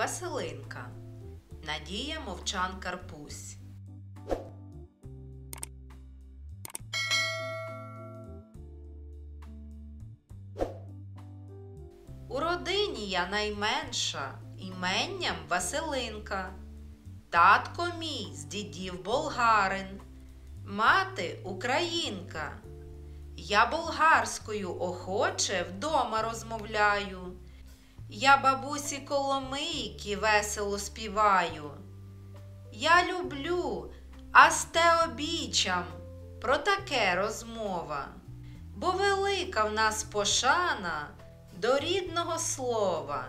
Василинка. Надія Мовчан Карпусь. У родині я найменша, іменням Василинка. Татко мій з дідів болгарин, мати українка. Я болгарською охоче вдома розмовляю. Я бабусі коломийки весело співаю. Я люблю, а сте обічам про таке розмова, бо велика в нас пошана до рідного слова.